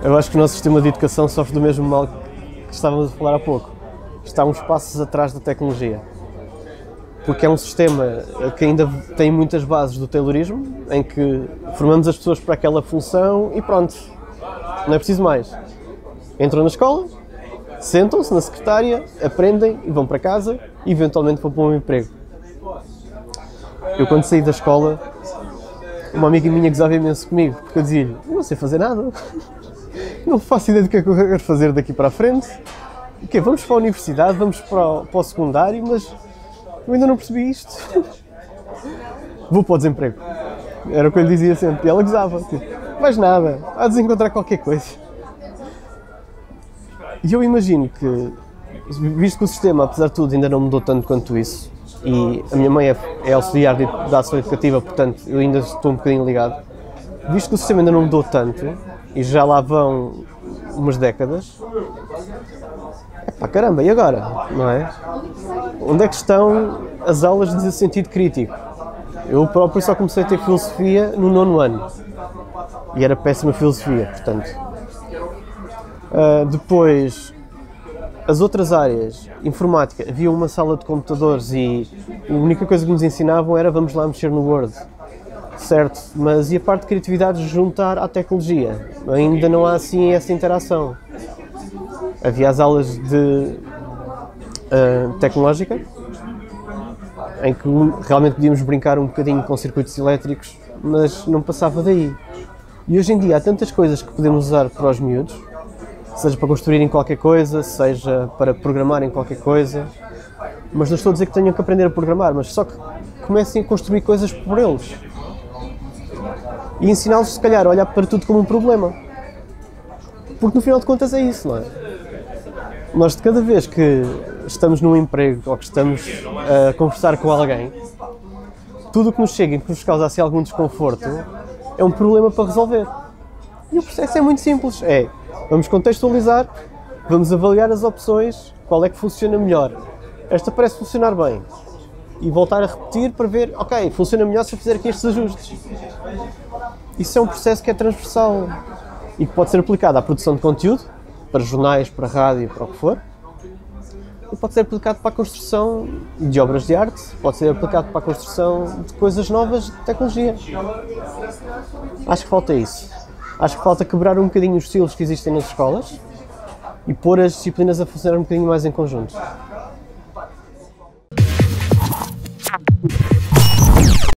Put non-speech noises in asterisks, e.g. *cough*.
Eu acho que o nosso sistema de educação sofre do mesmo mal que estávamos a falar há pouco. Está uns passos atrás da tecnologia. Porque é um sistema que ainda tem muitas bases do Taylorismo, em que formamos as pessoas para aquela função e pronto, não é preciso mais. Entram na escola, sentam-se na secretária, aprendem e vão para casa e eventualmente vão para um emprego. Eu quando saí da escola, uma amiga minha gozava imenso comigo, porque eu dizia-lhe, não sei fazer nada, não faço ideia do que é que eu quero fazer daqui para a frente. O quê? Vamos para a universidade, vamos para o, para o secundário, mas eu ainda não percebi isto. *laughs* Vou para o desemprego. Era o que eu lhe dizia sempre. E ela gozava. Tipo, mais nada, há de encontrar qualquer coisa. E eu imagino que, visto que o sistema, apesar de tudo, ainda não mudou tanto quanto isso, e a minha mãe é, é auxiliar da ação educativa, portanto eu ainda estou um bocadinho ligado, visto que o sistema ainda não mudou tanto, e já lá vão umas décadas, pá, caramba, e agora? Não é? Onde é que estão as aulas de sentido crítico? Eu próprio só comecei a ter filosofia no nono ano. E era péssima filosofia, portanto. Uh, depois, as outras áreas, informática, havia uma sala de computadores e a única coisa que nos ensinavam era vamos lá mexer no Word. Certo, mas e a parte de criatividade juntar à tecnologia? Ainda não há assim essa interação. Havia as aulas de uh, tecnológica, em que realmente podíamos brincar um bocadinho com circuitos elétricos, mas não passava daí. E hoje em dia há tantas coisas que podemos usar para os miúdos, seja para construírem qualquer coisa, seja para programarem qualquer coisa, mas não estou a dizer que tenham que aprender a programar, mas só que comecem a construir coisas por eles. E ensiná-los, se calhar, a olhar para tudo como um problema. Porque no final de contas é isso, não é? Nós, de cada vez que estamos num emprego ou que estamos a conversar com alguém, tudo o que nos chega e que nos causa assim, algum desconforto é um problema para resolver. E o processo é muito simples: é vamos contextualizar, vamos avaliar as opções, qual é que funciona melhor. Esta parece funcionar bem. E voltar a repetir para ver, ok, funciona melhor se eu fizer aqui estes ajustes. Isso é um processo que é transversal e que pode ser aplicado à produção de conteúdo, para jornais, para rádio, para o que for, e pode ser aplicado para a construção de obras de arte, pode ser aplicado para a construção de coisas novas de tecnologia. Acho que falta isso. Acho que falta quebrar um bocadinho os estilos que existem nas escolas e pôr as disciplinas a funcionar um bocadinho mais em conjunto.